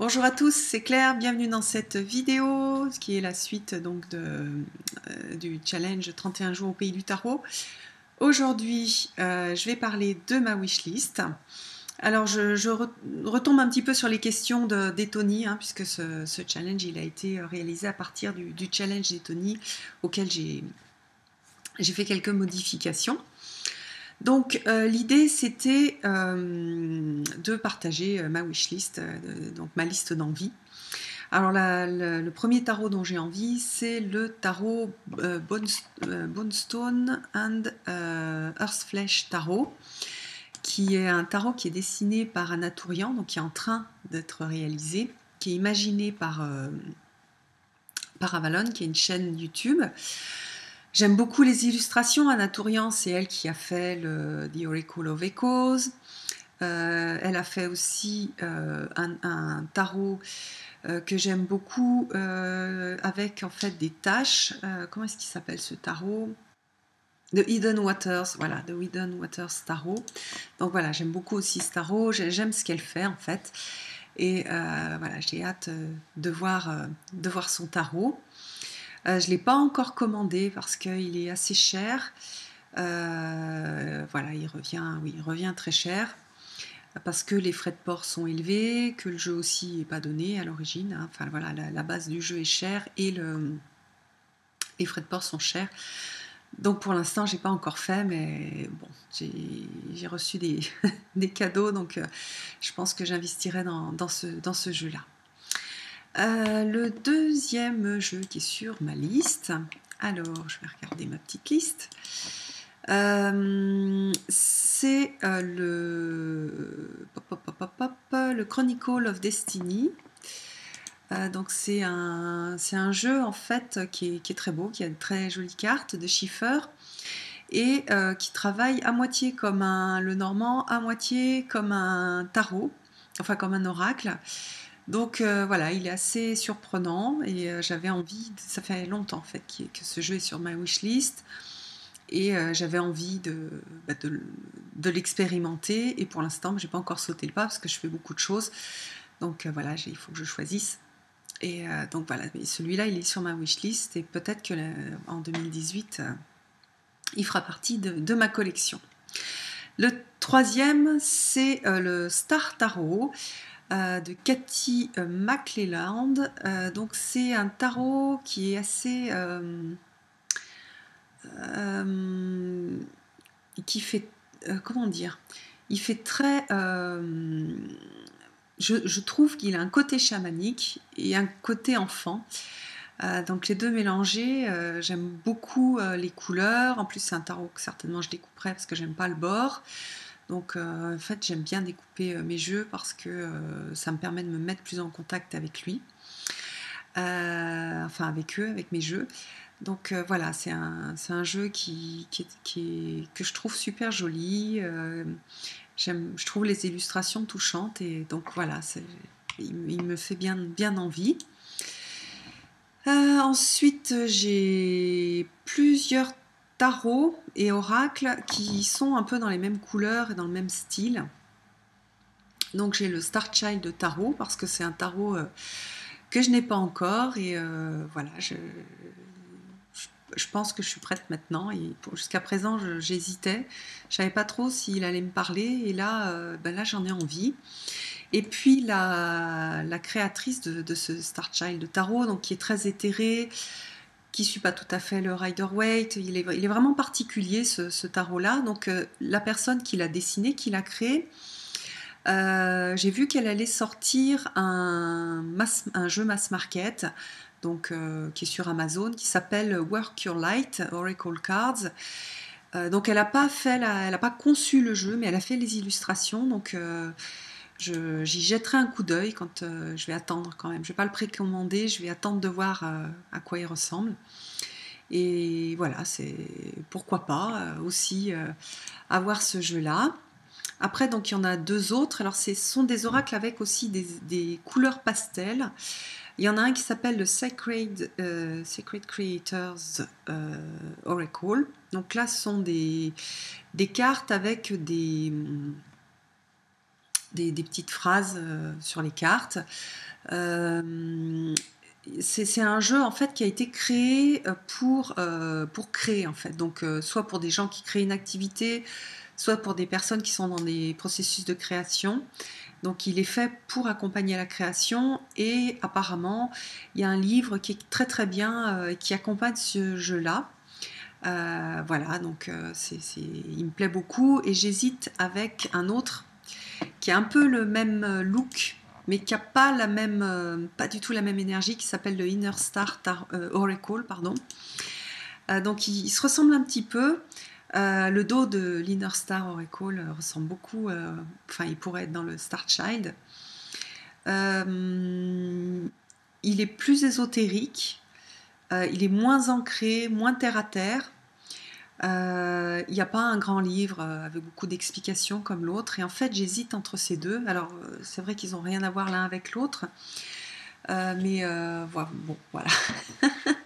Bonjour à tous, c'est Claire, bienvenue dans cette vidéo qui est la suite donc de, euh, du challenge 31 jours au pays du tarot. Aujourd'hui, euh, je vais parler de ma wishlist. Alors, je, retombe un petit peu sur les questions d'Etony, hein, puisque ce, challenge il a été réalisé à partir du, du challenge d'Etony auquel j'ai fait quelques modifications. Donc euh, l'idée c'était euh, de partager euh, ma wishlist, donc ma liste d'envie. Alors le premier tarot dont j'ai envie, c'est le tarot Bonestone and Earthflesh Tarot, qui est un tarot qui est dessiné par Anatourian, donc qui est en train d'être réalisé, qui est imaginé par Avalon, qui est une chaîne YouTube. J'aime beaucoup les illustrations. Anna Tourian, c'est elle qui a fait The Oracle of Echoes. Euh, elle a fait aussi euh, un, tarot euh, que j'aime beaucoup avec en fait des taches. comment est-ce qu'il s'appelle ce tarot? The Hidden Waters, voilà, The Hidden Waters Tarot. Donc voilà, j'aime beaucoup aussi ce tarot, j'aime ce qu'elle fait en fait. Et voilà, j'ai hâte de voir, de voir son tarot. Euh, je ne l'ai pas encore commandé parce qu'il est assez cher. Euh, voilà, il revient, oui, il revient très cher parce que les frais de port sont élevés, que le jeu aussi n'est pas donné à l'origine. Hein. Enfin voilà, la, base du jeu est chère et le, les frais de port sont chers. Donc pour l'instant, j'ai pas encore fait, mais bon, j'ai reçu des, cadeaux, donc euh, je pense que j'investirai dans ce jeu-là. Euh, le deuxième jeu qui est sur ma liste, alors je vais regarder ma petite liste, euh, c'est euh, le, le Chronicle of Destiny. donc c'est un, un, jeu en fait qui est, très beau, qui a de très jolies cartes de chiffres et qui travaille à moitié comme un, le normand, à moitié comme un tarot, enfin comme un oracle. Donc euh, voilà, il est assez surprenant et euh, j'avais envie, ça fait longtemps en fait que ce jeu est sur ma wishlist et euh, j'avais envie bah, de, l'expérimenter et pour l'instant j'ai pas encore sauté le pas parce que je fais beaucoup de choses. Donc voilà, il faut que je choisisse. Et donc voilà, celui-là il est sur ma wishlist et peut-être que en 2018 il fera partie de, ma collection. Le troisième, c'est le Star Tarot. Euh, de Cathy euh, McLeland. Euh, donc c'est un tarot qui est assez... qui fait... comment dire? Il fait très... Je, trouve qu'il a un côté chamanique et un côté enfant. donc les deux mélangés, j'aime beaucoup les couleurs. En plus, c'est un tarot que certainement je découperai parce que j'aime pas le bord. Donc euh, en fait j'aime bien découper euh, mes jeux parce que euh, ça me permet de me mettre plus en contact avec lui. enfin avec eux, avec mes jeux. Donc voilà, c'est un, un, jeu qui, qui, que je trouve super joli. je trouve les illustrations touchantes et donc voilà, il, me fait bien, bien envie. ensuite, j'ai plusieurs tarot et oracle qui sont un peu dans les mêmes couleurs et dans le même style. Donc j'ai le Star Child de tarot parce que c'est un tarot euh, que je n'ai pas encore et euh, voilà, je, pense que je suis prête maintenant jusqu'à présent j'hésitais, je savais pas trop s'il allait me parler et là, euh, ben j'en ai envie. Et puis la, créatrice de, de, ce Star Child de tarot, donc qui est très éthérée, qui suit pas tout à fait le Rider-Waite. Il est, il est vraiment particulier ce, tarot-là. Donc euh, la personne qui l'a dessiné, qui l'a créé, euh, j'ai vu qu'elle allait sortir un, un, jeu mass market, donc euh, qui est sur Amazon, qui s'appelle Work Your Light Oracle Cards. donc elle n'a pas fait, elle a pas conçu le jeu, mais elle a fait les illustrations. Donc j'y jetterai un coup d'œil quand euh, je vais attendre quand même. Je ne vais pas le précommander, je vais attendre de voir euh, à quoi il ressemble. Et voilà, c'est pourquoi pas euh, aussi avoir ce jeu-là. Après, donc il y en a deux autres. Alors, ce sont des oracles avec aussi des, couleurs pastel. Il y en a un qui s'appelle le Sacred, Sacred Creators Oracle. Donc là, ce sont des, des cartes avec des des, petites phrases euh, sur les cartes. c'est un jeu en fait qui a été créé pour, pour créer en fait. Donc soit pour des gens qui créent une activité, soit pour des personnes qui sont dans des processus de création. Donc il est fait pour accompagner la création et apparemment il y a un livre qui est très très bien euh, qui accompagne ce jeu-là. Euh, voilà, donc euh, il me plaît beaucoup et j'hésite avec un autre qui a un peu le même look mais qui n'a pas la même, pas du tout la même énergie, qui s'appelle le Inner Star Oracle, pardon. donc il, se ressemble un petit peu. Euh, le dos de l'Inner Star Oracle euh, ressemble beaucoup, euh, enfin il pourrait être dans le Star Child. il est plus ésotérique, il est moins ancré, moins terre à terre. Il n'y a pas un grand livre avec beaucoup d'explications comme l'autre. Et en fait, j'hésite entre ces deux. Alors, c'est vrai qu'ils n'ont rien à voir l'un avec l'autre. mais bon, voilà.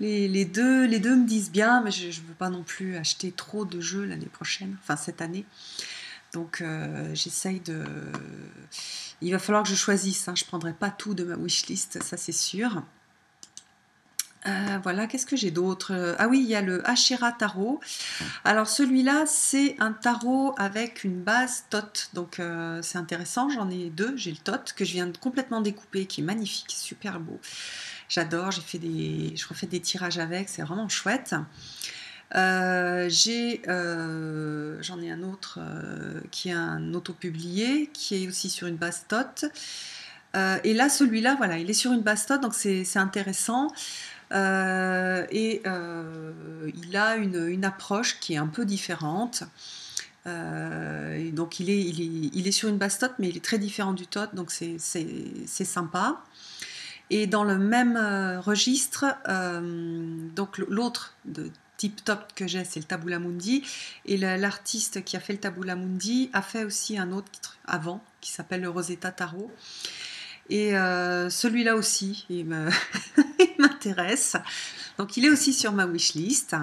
les, deux, les deux me disent bien, mais je ne veux pas non plus acheter trop de jeux l'année prochaine, enfin cette année. Donc euh, j'essaye de... Il va falloir que je choisisse, hein. je ne prendrai pas tout de ma wishlist, ça c'est sûr. Euh, voilà, qu'est-ce que j'ai d'autre? Ah oui, il y a le Ashera Tarot. Alors celui-là, c'est un tarot avec une base tot. Donc euh, c'est intéressant, j'en ai deux. J'ai le tot que je viens de complètement découper, qui est magnifique, super beau. J'adore, j'ai fait des, je refais des tirages avec, c'est vraiment chouette. Euh, euh, j'en ai un autre euh, qui est un auto-publié, qui est aussi sur une base tot. et là, celui-là, voilà, il est sur une base tot, donc c'est intéressant. Et il a une, approche qui est un peu différente. donc il est, il, est, sur une tot, mais il est très différent du tot, donc c'est sympa. Et dans le même euh, registre, euh, donc l'autre de type top que j'ai, c'est le Tabula Mundi. Et l'artiste qui a fait le Tabula Mundi a fait aussi un autre avant, qui s'appelle le Rosetta Tarot. Et euh, celui-là aussi, il Donc il est aussi sur ma wishlist.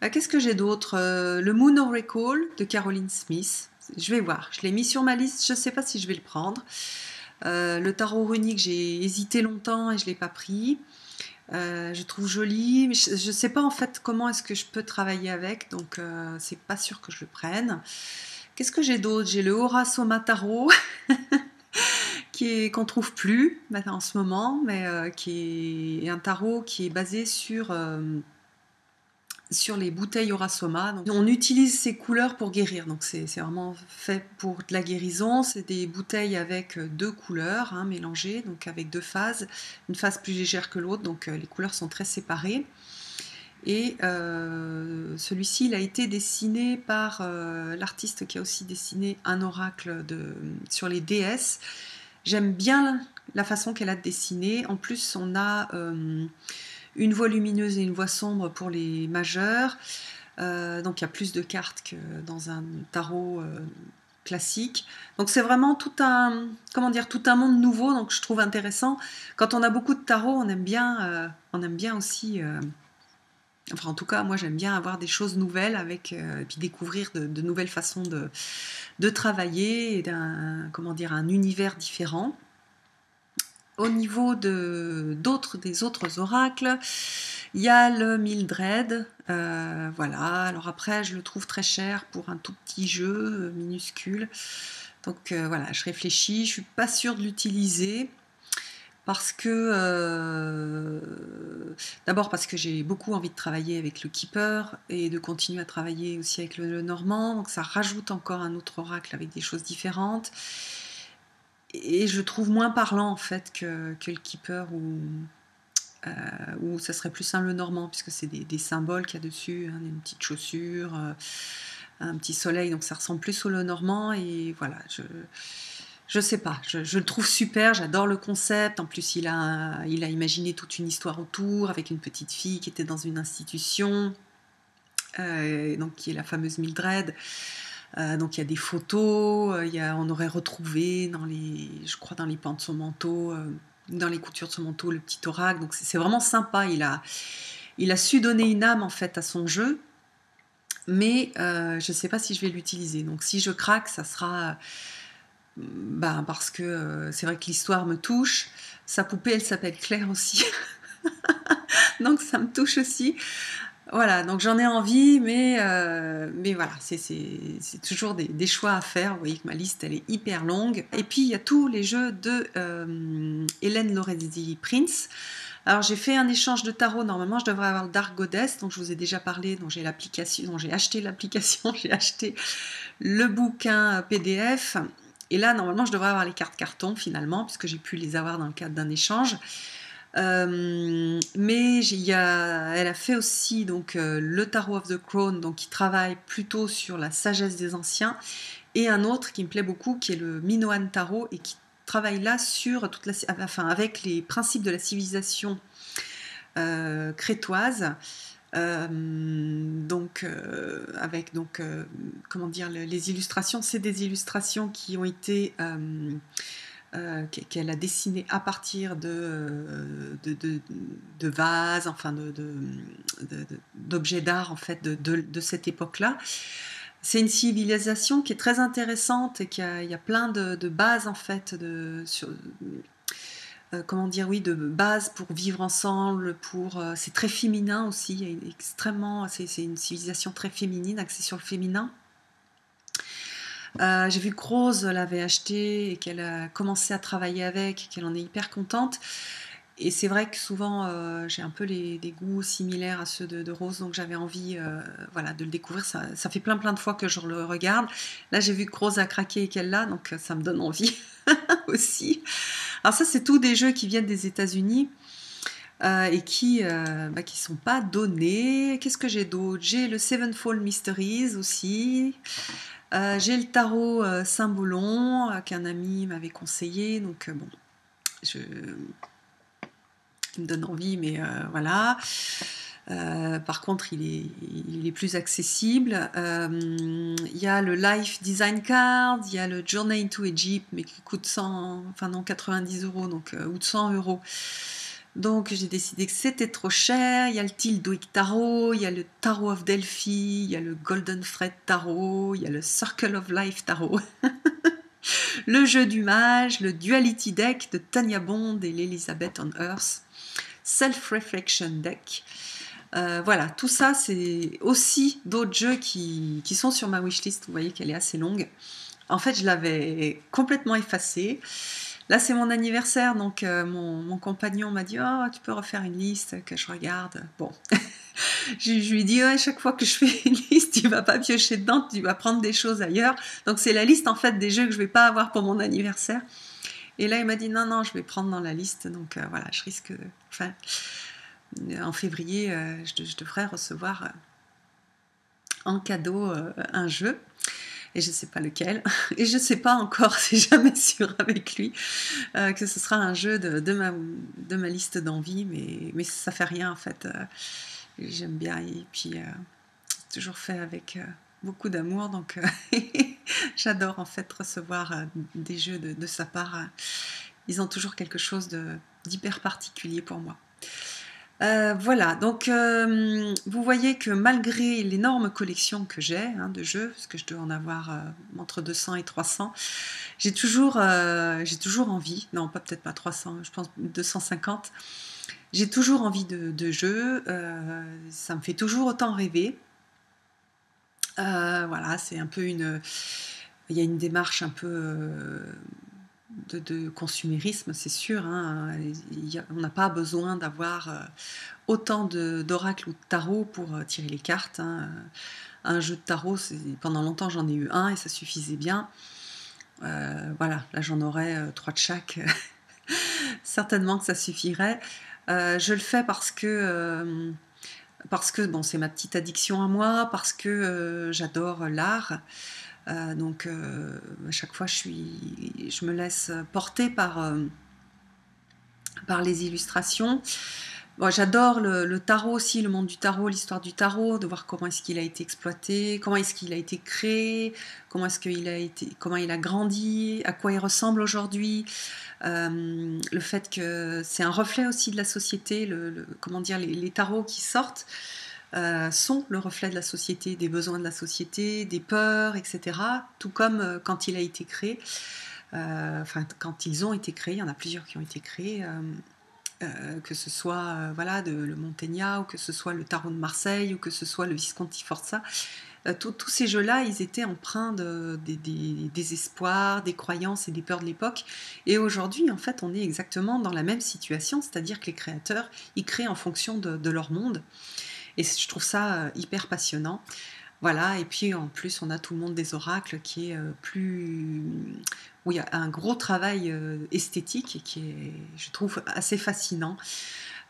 Qu'est-ce que j'ai d'autre? Le Moon Oracle de Caroline Smith. Je vais voir. Je l'ai mis sur ma liste. Je ne sais pas si je vais le prendre. Euh, le tarot runique, j'ai hésité longtemps et je ne l'ai pas pris. Euh, je trouve joli, je ne sais pas en fait comment est-ce que je peux travailler avec, donc euh, c'est pas sûr que je le prenne. Qu'est-ce que j'ai d'autre? J'ai le Aura Soma Tarot, qui qu'on trouve plus en ce moment, mais qui est un tarot qui est basé sur sur les bouteilles Orasoma. On utilise ces couleurs pour guérir, donc c'est vraiment fait pour de la guérison. C'est des bouteilles avec deux couleurs hein, mélangées, donc avec deux phases, une phase plus légère que l'autre, donc euh, les couleurs sont très séparées. Et euh, celui-ci, il a été dessiné par euh, l'artiste qui a aussi dessiné un oracle de, sur les déesses. J'aime bien la façon qu'elle a dessiné. En plus, on a une voix lumineuse et une voix sombre pour les majeurs. Euh, donc il y a plus de cartes que dans un tarot euh, classique. Donc c'est vraiment tout un, comment dire, tout un monde nouveau. Donc je trouve intéressant. Quand on a beaucoup de tarot, on aime bien, euh, on aime bien aussi. Enfin, en tout cas, moi, j'aime bien avoir des choses nouvelles avec, et puis découvrir de, nouvelles façons de, travailler et d'un, comment dire, un univers différent. Au niveau de, d'autres, des autres oracles, il y a le Mildred. Euh, voilà, alors après, je le trouve très cher pour un tout petit jeu euh, minuscule. Donc euh, voilà, je réfléchis, je suis pas sûre de l'utiliser parce que d'abord parce que j'ai beaucoup envie de travailler avec le keeper et de continuer à travailler aussi avec le normand, donc ça rajoute encore un autre oracle avec des choses différentes. Et je trouve moins parlant en fait que, que le keeper ou euh, ou ça serait plus simple le normand puisque c'est des, symboles qu'il y a dessus, hein, une petite chaussure, euh, un petit soleil, donc ça ressemble plus au le normand et voilà, je je sais pas, je, le trouve super, j'adore le concept. En plus, il a, imaginé toute une histoire autour avec une petite fille qui était dans une institution, euh, donc qui est la fameuse Mildred. Euh, donc il y a des photos, euh, on aurait retrouvé dans les, je crois dans les pans de son manteau, dans les coutures de son manteau, le petit oracle. Donc c'est vraiment sympa. Il a, il a su donner une âme en fait à son jeu, mais je ne sais pas si je vais l'utiliser. Donc si je craque, ça sera ben, parce que c'est vrai que l'histoire me touche. Sa poupée, elle s'appelle Claire aussi. donc ça me touche aussi. Voilà, donc j'en ai envie, mais, euh, mais voilà, c'est toujours des, choix à faire. Vous voyez que ma liste, elle est hyper longue. Et puis, il y a tous les jeux de euh, Hélène Lorenzi Prince. Alors, j'ai fait un échange de tarot. Normalement, je devrais avoir le Dark Goddess, dont je vous ai déjà parlé, dont j'ai l'application, j'ai acheté l'application, j'ai acheté le bouquin PDF. Et là, normalement, je devrais avoir les cartes carton finalement, puisque j'ai pu les avoir dans le cadre d'un échange. Euh, mais y a, elle a fait aussi donc euh, le Tarot of the Crown, donc qui travaille plutôt sur la sagesse des anciens, et un autre qui me plaît beaucoup, qui est le Minoan Tarot et qui travaille là sur toute la, enfin avec les principes de la civilisation euh, crétoise. Donc avec donc comment dire les illustrations, c'est des illustrations qui ont été euh, qu'elle a dessiné à partir de, euh, de, vases, enfin d'objets d'art en fait de, cette époque-là. C'est une civilisation qui est très intéressante et qui a, il y a plein de, bases en fait sur, euh, comment dire oui de bases pour vivre ensemble pour c'est très féminin aussi extrêmement c'est une civilisation très féminine axée sur le féminin euh, j'ai vu que Rose l'avait acheté et qu'elle a commencé à travailler avec, qu'elle en est hyper contente. Et c'est vrai que souvent euh, j'ai un peu les, des goûts similaires à ceux de, Rose, donc j'avais envie euh, voilà, de le découvrir. Ça, fait plein plein de fois que je le regarde. Là j'ai vu que Rose a craqué et qu'elle l'a, donc ça me donne envie aussi. Alors ça c'est tous des jeux qui viennent des États-Unis. et qui ne bah, qui sont pas donnés. Qu'est-ce que j'ai d'autre? J'ai le Sevenfold Mysteries aussi. Euh, j'ai le tarot euh, Saint-Boulon euh, qu'un ami m'avait conseillé, donc bon, je... il me donne envie, mais voilà. Par contre, il est, plus accessible. Il y a le Life Design Card, il y a le Journey into Egypt, mais qui coûte 100, enfin non, 90 euros, donc, ou de 100 euros. Donc j'ai décidé que c'était trop cher. Il y a le Tilduik Tarot, il y a le Tarot of Delphi, il y a le Golden Thread Tarot, il y a le Circle of Life Tarot. le jeu du mage, le Duality Deck de Tanya Bond et l'Elizabeth on Earth, Self-Reflection Deck. Euh, voilà, tout ça, c'est aussi d'autres jeux qui, sont sur ma wishlist. Vous voyez qu'elle est assez longue. En fait, je l'avais complètement effacée. Là, c'est mon anniversaire, donc euh, mon, compagnon m'a dit Oh, tu peux refaire une liste que je regarde. Bon, je, lui dis À chaque fois que je fais une liste, tu vas pas piocher dedans, tu vas prendre des choses ailleurs. Donc, c'est la liste en fait des jeux que je vais pas avoir pour mon anniversaire. Et là, il m'a dit Non, non, je vais prendre dans la liste. Donc, euh, voilà, je risque. En février, euh, je, devrais recevoir en cadeau un jeu et je ne sais pas lequel. Et je ne sais pas encore, c'est jamais sûr avec lui, euh, que ce sera un jeu de, ma, liste d'envie, mais, mais ça fait rien en fait. Euh, j'aime bien et puis euh, toujours fait avec beaucoup d'amour, donc j'adore en fait recevoir des jeux de, de, sa part. Ils ont toujours quelque chose d'hyper particulier pour moi. Euh, voilà, donc euh, vous voyez que malgré l'énorme collection que j'ai hein, de jeux, parce que je dois en avoir euh, entre 200 et 300, j'ai toujours, envie, non pas peut-être pas 300, je pense 250, j'ai toujours envie de jeux, ça me fait toujours autant rêver. voilà, c'est un peu une... Il y a une démarche un peu de, consumérisme, c'est sûr. Hein. on n'a pas besoin d'avoir euh, autant d'oracles ou de tarot pour euh, tirer les cartes. Hein. Un jeu de tarot, pendant longtemps j'en ai eu un et ça suffisait bien. Euh, voilà, là j'en aurais trois de chaque. Certainement que ça suffirait. je le fais parce que parce que bon, c'est ma petite addiction à moi, parce que j'adore l'art. Euh, donc euh, à chaque fois, je, suis, je me laisse porter par, euh, par les illustrations. J'adore le, tarot aussi, le monde du tarot, l'histoire du tarot, de voir comment est-ce qu'il a été exploité, comment est-ce qu'il a été créé, comment est-ce qu'il a été, comment il a grandi, à quoi il ressemble aujourd'hui. le fait que c'est un reflet aussi de la société, comment dire, les tarots qui sortent euh, sont le reflet de la société, des besoins de la société, des peurs, etc. Tout comme euh, quand il a été créé. enfin, quand ils ont été créés, il y en a plusieurs qui ont été créés. que ce soit voilà le Montaigne ou que ce soit le Tarot de Marseille ou que ce soit le Visconti Forza, euh, tous ces jeux-là, ils étaient empreints de, des, espoirs, des croyances et des peurs de l'époque. Et aujourd'hui, en fait, on est exactement dans la même situation, c'est-à-dire que les créateurs, ils créent en fonction de, leur monde. Et je trouve ça euh, hyper passionnant. Voilà, et puis en plus, on a tout le monde des oracles qui est euh, plus. où il y a un gros travail esthétique et qui est, je trouve, assez fascinant.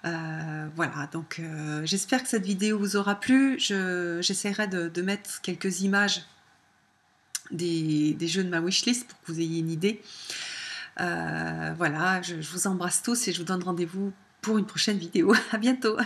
Euh, voilà, donc euh, j'espère que cette vidéo vous aura plu. J'essaierai de, mettre quelques images des, jeux de ma wishlist pour que vous ayez une idée. Euh, voilà, je, je vous embrasse tous et je vous donne rendez-vous pour une prochaine vidéo. À bientôt